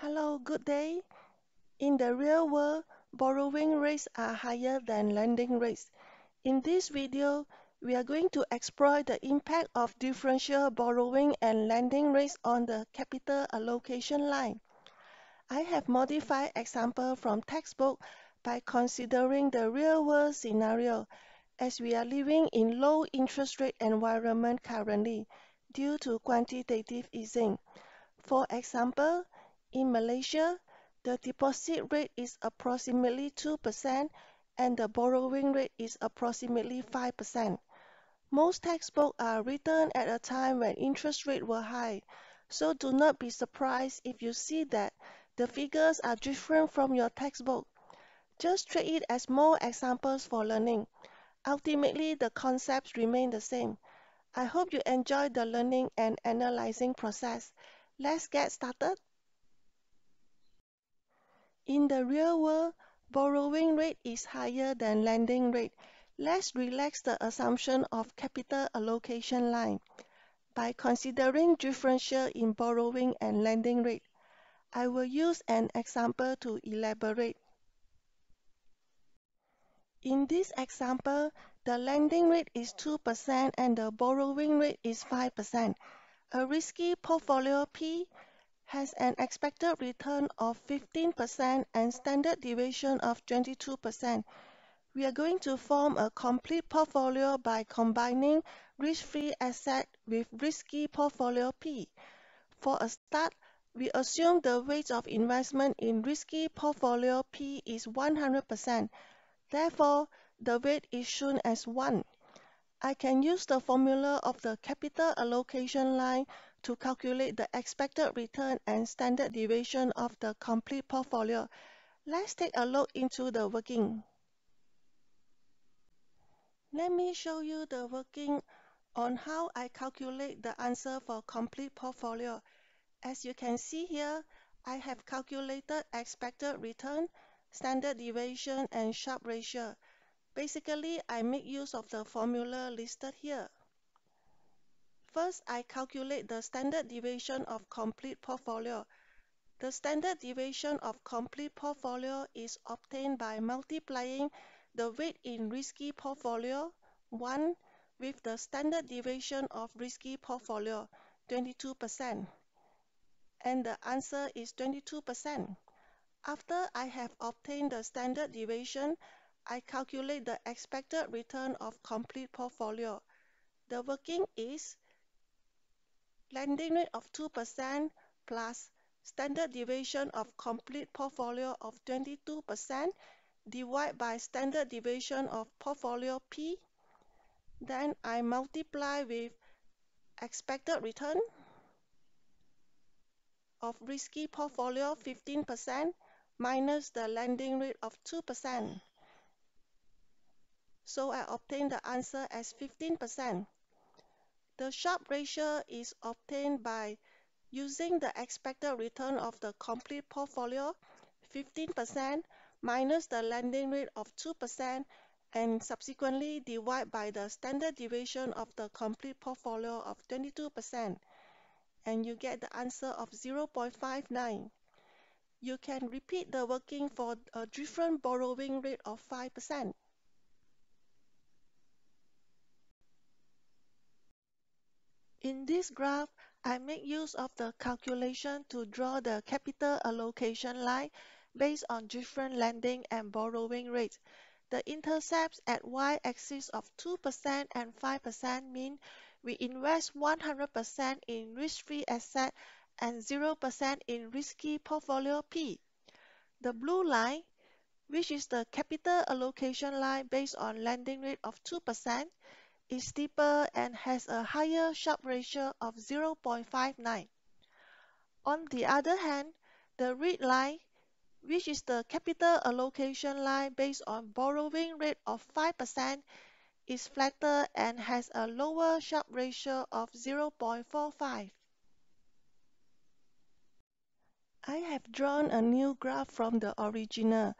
Hello, good day. In the real world, borrowing rates are higher than lending rates. In this video, we are going to explore the impact of differential borrowing and lending rates on the capital allocation line. I have modified example from textbook by considering the real world scenario as we are living in low interest rate environment currently due to quantitative easing. For example, in Malaysia, the deposit rate is approximately 2% and the borrowing rate is approximately 5%. Most textbooks are written at a time when interest rates were high, so do not be surprised if you see that the figures are different from your textbook. Just treat it as more examples for learning. Ultimately, the concepts remain the same. I hope you enjoy the learning and analyzing process. Let's get started. In the real world, borrowing rate is higher than lending rate. Let's relax the assumption of capital allocation line. By considering differential in borrowing and lending rate, I will use an example to elaborate. In this example, the lending rate is 2% and the borrowing rate is 5%. A risky portfolio P has an expected return of 15% and standard deviation of 22%. We are going to form a complete portfolio by combining risk-free asset with risky portfolio P. For a start, we assume the weight of investment in risky portfolio P is 100%. Therefore, the weight is shown as 1. I can use the formula of the capital allocation line to calculate the expected return and standard deviation of the complete portfolio. Let's take a look into the working. Let me show you the working on how I calculate the answer for complete portfolio. As you can see here, I have calculated expected return, standard deviation, and Sharpe ratio. Basically, I make use of the formula listed here. First, I calculate the standard deviation of complete portfolio. The standard deviation of complete portfolio is obtained by multiplying the weight in risky portfolio 1 with the standard deviation of risky portfolio 22% and the answer is 22%. After I have obtained the standard deviation, I calculate the expected return of complete portfolio. The working is lending rate of 2% plus standard deviation of complete portfolio of 22% divided by standard deviation of portfolio P. Then I multiply with expected return of risky portfolio 15% minus the lending rate of 2%. So I obtain the answer as 15%. The Sharpe ratio is obtained by using the expected return of the complete portfolio 15% minus the lending rate of 2% and subsequently divide by the standard deviation of the complete portfolio of 22% and you get the answer of 0.59. You can repeat the working for a different borrowing rate of 5%. In this graph, I make use of the calculation to draw the capital allocation line based on different lending and borrowing rates. The intercepts at y-axis of 2% and 5% mean we invest 100% in risk-free asset and 0% in risky portfolio P. The blue line, which is the capital allocation line based on lending rate of 2%, is steeper and has a higher Sharpe ratio of 0.59. On the other hand, the red line, which is the capital allocation line based on borrowing rate of 5%, is flatter and has a lower Sharpe ratio of 0.45. I have drawn a new graph from the original.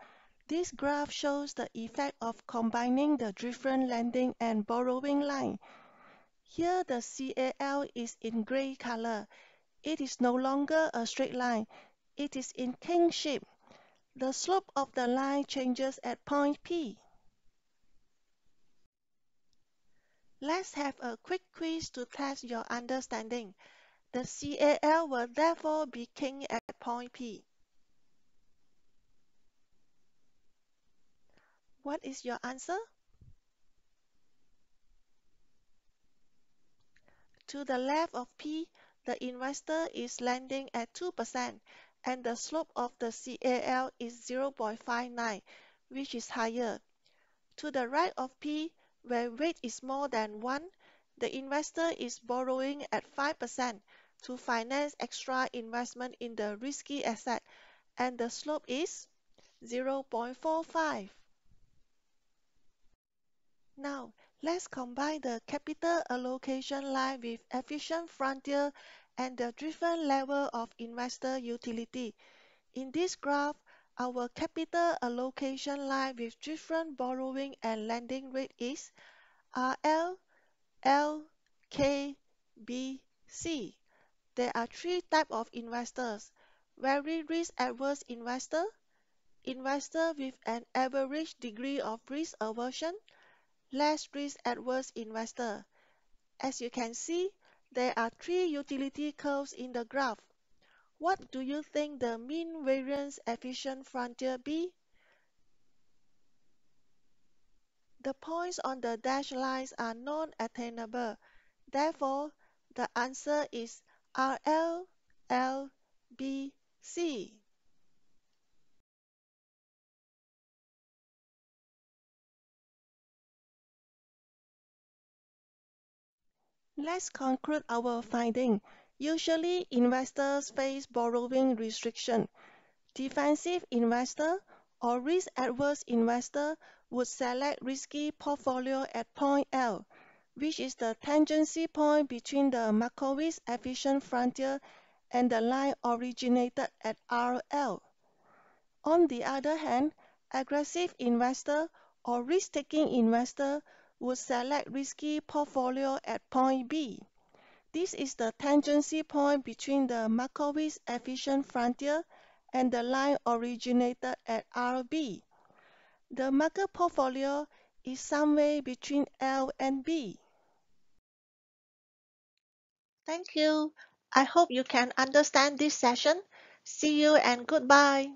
This graph shows the effect of combining the different lending and borrowing line. Here the CAL is in gray color. It is no longer a straight line. it is in kinked shape. The slope of the line changes at point P. Let's have a quick quiz to test your understanding. The CAL will therefore be kinked at point P. What is your answer? To the left of P, the investor is lending at 2% and the slope of the CAL is 0.59, which is higher. To the right of P, where weight is more than 1, the investor is borrowing at 5% to finance extra investment in the risky asset and the slope is 0.45. Now, let's combine the capital allocation line with efficient frontier and the different level of investor utility. In this graph, our capital allocation line with different borrowing and lending rate is RL, L, K, B, C. There are three types of investors. Very risk-averse investor, investor with an average degree of risk aversion, less risk-averse investor. As you can see, there are three utility curves in the graph. What do you think the mean variance efficient frontier be? The points on the dashed lines are non-attainable. Therefore, the answer is RL, L, Let's conclude our finding. Usually, investors face borrowing restriction. Defensive investor or risk-averse investor would select risky portfolio at point L, which is the tangency point between the Markowitz efficient frontier and the line originated at RL. On the other hand, aggressive investor or risk-taking investor would select risky portfolio at point B. This is the tangency point between the Markowitz efficient frontier and the line originated at RB. The market portfolio is somewhere between L and B. Thank you. I hope you can understand this session. See you and goodbye.